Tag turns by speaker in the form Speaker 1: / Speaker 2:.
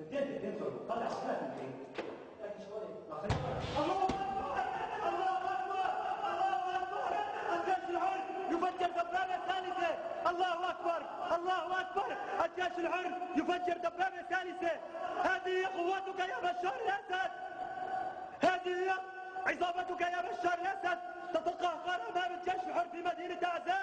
Speaker 1: تدين تدين طلع صلاة لكن شوية الله أكبر الله أكبر الله أكبر الجيش الحر يفجر دبابة ثالثة الله أكبر الله أكبر الجيش الحر يفجر دبابة ثالثة هذه قوتك يا بشار الأسد هذه عصابتك يا بشار الأسد تتقهقر أمام الجيش الحر في مدينة عزاز الله